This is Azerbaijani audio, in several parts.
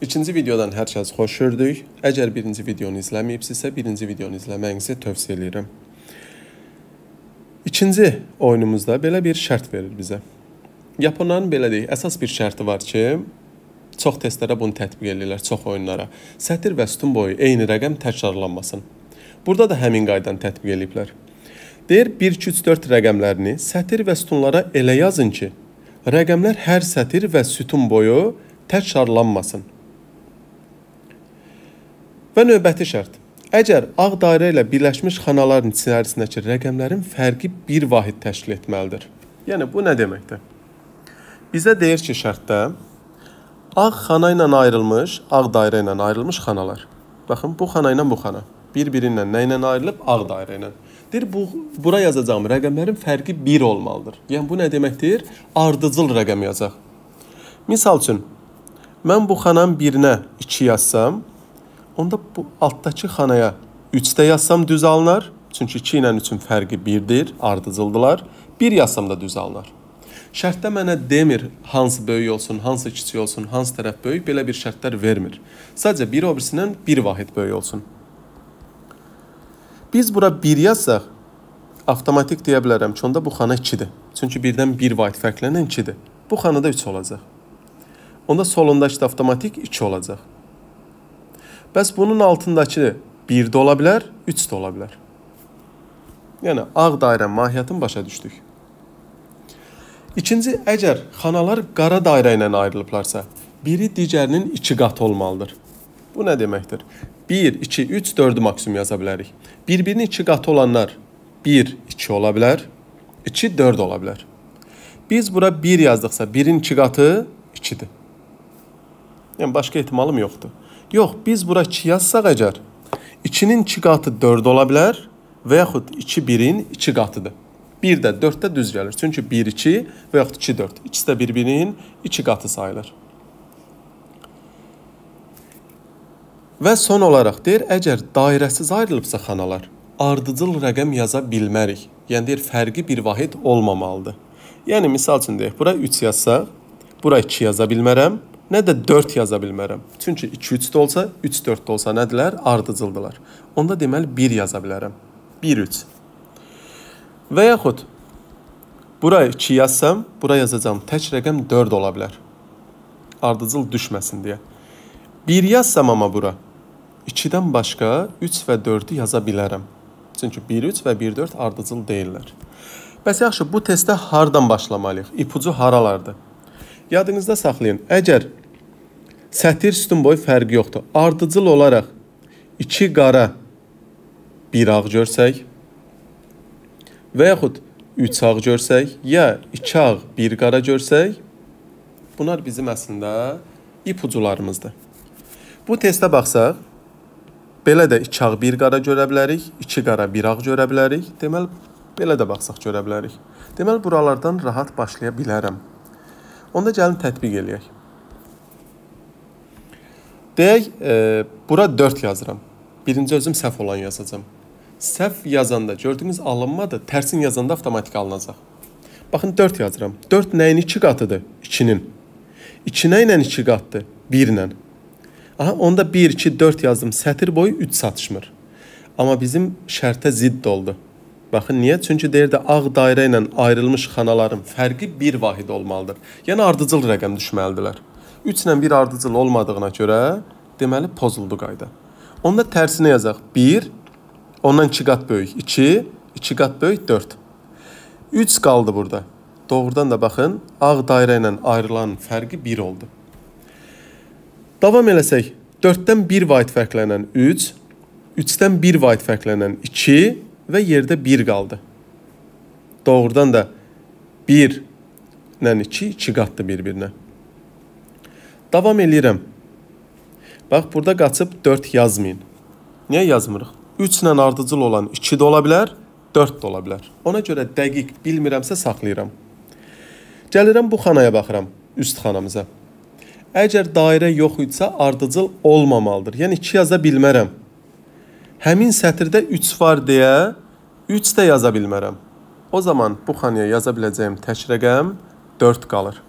İkinci videodan hər kəs xoş gördük. Əgər birinci videonu izləməyibsinizsə, birinci videonu izləməyinizi tövsiyə edirəm. İkinci oyunumuzda belə bir şərt verir bizə. Yaponların belə deyək, əsas bir şərti var ki, çox testlərə bunu tətbiq edirlər, çox oyunlara. Sətir və sütun boyu eyni rəqəm təkrarlanmasın. Burada da həmin qaydanı tətbiq ediblər. Deyir 1 2 3 4 rəqəmlərini sətir və sütunlara elə yazın ki, rəqəmlər hər sətir və sütun boyu təkrarlanmasın. Və növbəti şərt. Əgər ağ dairə ilə birləşmiş xanaların içərisindəki rəqəmlərin fərqi 1 vahid təşkil etməlidir. Yəni bu nə deməkdir? Bizə deyir ki, şərtdə ağ xana ilə ayrılmış, ağ dairə ilə ayrılmış xanalar. Baxın, bu xana ilə bu xana bir-birindən nə ilə ayrılıb? Ağ dairə ilə. Deyir bu bura yazacağım rəqəmlərin fərqi 1 olmalıdır. Yəni bu nə deməkdir? Ardıcıl rəqəm yazacaq. Misal üçün mən bu xananın birinə 2 yazsam, onda bu altdakı xanaya 3-də yazsam düz alınar. Çünki 2 ilə 3-ün fərqi 1-dir, ardıcıldılar. 1 yazsam da düz alınar. Şərtdə mənə demir hansı böyük olsun, hansı kiçik olsun, hansı tərəf böyük, belə bir şərtlər vermir. Sadəcə biri o birisindən 1 vahid böyük olsun. Biz bura 1 yazsaq, avtomatik deyə bilərəm ki, onda bu xana 2-dir. Çünki 1-dən 1 vahid fərqlənən 2-dir. Bu xanada 3 olacaq. Onda solundakı da avtomatik 2 olacaq. Bəs bunun altındakı 1 də ola bilər, 3 də ola bilər. Yəni ağ dairə mahiyyətini başa düşdük. İkinci, əgər xanalar qara dairə ilə ayrılıblarsa, biri digərinin 2 qatı olmalıdır. Bu nə deməkdir? 1, 2, 3, 4-ü maksimum yaza bilərik. Bir-birinin 2 qatı olanlar 1, 2 ola bilər, 2, 4 ola bilər. Biz bura 1 yazdıqsa, 1-in 2 qatı 2-dir. Yəni başqa ehtimalım yoxdur. Yox, biz bura 2 yazsaq əgər 2-nin 2 qatı 4 ola bilər və yaxud 2 1-in 2 qatıdır. 1 də 4 də düz gəlir. Çünki 1 2 və yaxud 2 4 ikisi də bir-birinin 2 qatı sayılır. Və son olaraq deyir, əgər dairəsiz ayrılıbsa xanalar, ardıcıl rəqəm yaza bilmərik. Yəni deyir, fərqi bir vahid olmamalıdır. Yəni misal üçün deyək, bura 3 yazsaq, bura 2 yaza bilmərəm, nə də 4 yaza bilmərəm. Çünki 2 3 də olsa, 3 4 də olsa nədirlər? Ardıcıldılar. Onda deməli 1 yaza bilərəm. 1 3. Və yaxud bura 2 yazsam, bura yazacağım tək rəqəm 4 ola bilər. Ardıcıl düşməsin deyə. 1 yazsam amma bura 2-dən başqa 3 və 4-ü yaza bilərəm. Çünki 1 3 və 1 4 ardıcıl deyillər. Bəs yaxşı, bu testə hardan başlamalıyıq? İpucu haralardır? Yadınızda saxlayın. Əgər sətir sütun boyu fərqi yoxdur. Ardıcıl olaraq 2 qara 1 ağ görsək və yaxud 3 ağ görsək, ya 2 ağ 1 qara görsək, bunlar bizim əslində ipucularımızdır. Bu testə baxsaq, belə də 2 ağ 1 qara görə bilərik, 2 qara 1 ağ görə bilərik. Deməli, belə də baxsaq görə bilərik. Deməli, buralardan rahat başlaya bilərəm. Onda gəlin tətbiq eləyək. Deyək, e, bura 4 yazıram. Birinci özüm səhv olan yazacağam. Səhv yazanda gördüyünüz alınmadı, tərsin yazanda avtomatik alınacaq. Baxın 4 yazıram. 4 nəyin 2 qatıdır? 2-nin. 2 nə ilə 2 qatdır? 1 ilə. Aha, onda 1, 2, 4 yazdım. Sətir boyu 3 satışmır. Amma bizim şərtə zidd oldu. Baxın niyə? Çünki deyir də ağ dairə ilə ayrılmış xanaların fərqi 1 vahid olmalıdır. Yəni ardıcıl rəqəm düşməlidirlər. 3 ilə 1 ardıcıl olmadığına görə deməli pozuldu qayda. Onda tərsinə yazaq. 1 ondan 2 qat böyük 2, 2 qat böyük 4. 3 qaldı burada. Doğrudan da baxın, ağ dairə ilə ayrılan fərqi 1 oldu. Davam eləsək, 4-dən 1 vahid fərqlənən 3, 3-dən 1 vahid fərqlənən 2 və yerdə 1 qaldı. Doğrudan da 1 ilə 2 2 qatdır bir-birinə. Davam eləyirəm. Bax, burada qaçıb 4 yazmayın. Niyə yazmırıq? 3 ilə ardıcıl olan 2 də ola bilər, 4 də ola bilər. Ona görə dəqiq bilmirəmsə saxlayıram. Gəlirəm bu xanaya baxıram, üst xanamıza. Əgər dairə yox idisə ardıcıl olmamalıdır. Yəni 2 yaza bilmərəm həmin sətirdə 3 var deyə 3 də yaza bilmərəm. O zaman bu xanaya yaza biləcəyim tək rəqəm 4 qalır.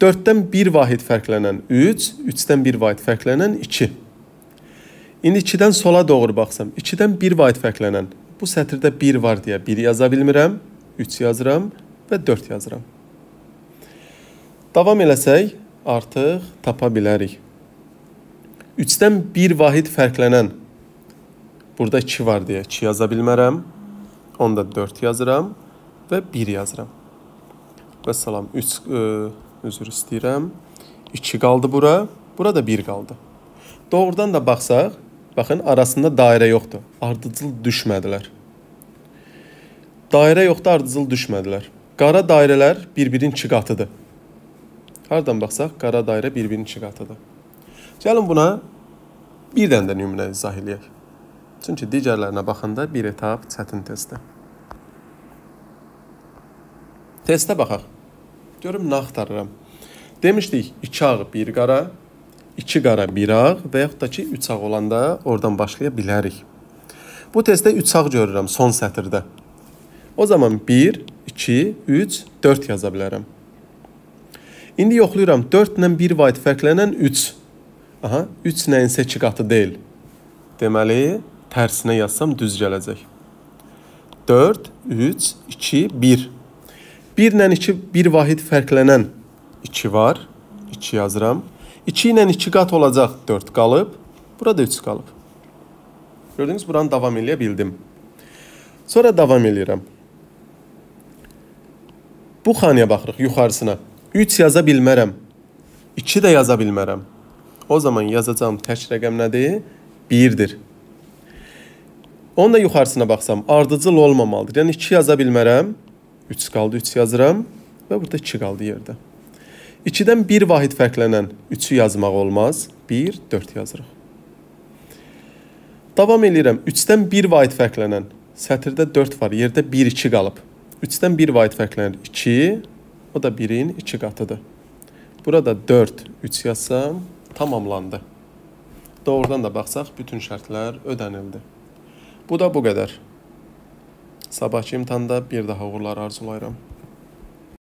4-dən 1 vahid fərqlənən 3, 3-dən 1 vahid fərqlənən 2. İndi 2-dən sola doğru baxsam, 2-dən 1 vahid fərqlənən bu sətirdə 1 var deyə 1 yaza bilmirəm, 3 yazıram və 4 yazıram. Davam eləsək, artıq tapa bilərik. 3-dən 1 vahid fərqlənən burada 2 var deyə 2 yaza bilmərəm. Onda 4 yazıram və 1 yazıram. Və salam 3 ə, üzr istəyirəm. 2 qaldı bura. Burada 1 qaldı. Doğrudan da baxsaq, baxın arasında dairə yoxdur. Ardıcıl düşmədilər. Dairə yoxdur, ardıcıl düşmədilər. Qara dairələr bir-birinin 2 qatıdır. Hardan baxsaq, qara dairə bir-birinin 2 qatıdır. Gəlin buna bir dənə də nümunə izah eləyək. Çünki digərlərinə baxanda bir etap çətin testdir. Testə baxaq. Görüm nə axtarıram. Demişdik 2 ağ, 1 qara, 2 qara, 1 ağ və yaxud da ki 3 ağ olanda oradan başlaya bilərik. Bu testdə 3 ağ görürəm son sətirdə. O zaman 1, 2, 3, 4 yaza bilərəm. İndi yoxlayıram 4 ilə 1 vahid fərqlənən 3. Aha, 3 nəyinsə 2 qatı deyil. Deməli, tərsinə yazsam düz gələcək. 4, 3, 2, 1. 1 ilə 2 bir vahid fərqlənən 2 var. 2 yazıram. 2 ilə 2 qat olacaq 4 qalıb. Burada 3 qalıb. Gördünüz, buranı davam eləyə bildim. Sonra davam eləyirəm. Bu xanaya baxırıq yuxarısına. 3 yaza bilmərəm. 2 də yaza bilmərəm. O zaman yazacağım tək rəqəm nədir? 1-dir. Onun da yuxarısına baxsam ardıcıl olmamalıdır. Yəni 2 yaza bilmərəm. 3 qaldı, 3 yazıram və burada 2 qaldı yerdə. 2-dən 1 vahid fərqlənən 3-ü yazmaq olmaz. 1, 4 yazırıq. Davam eləyirəm. 3-dən 1 vahid fərqlənən sətirdə 4 var, yerdə 1, 2 qalıb. 3-dən 1 vahid fərqlənən 2, o da 1-in 2 qatıdır. Burada 4, 3 yazsam tamamlandı. Doğrudan da baxsaq bütün şərtlər ödənildi. Bu da bu qədər. Sabahki imtahanda bir daha uğurlar arzulayıram.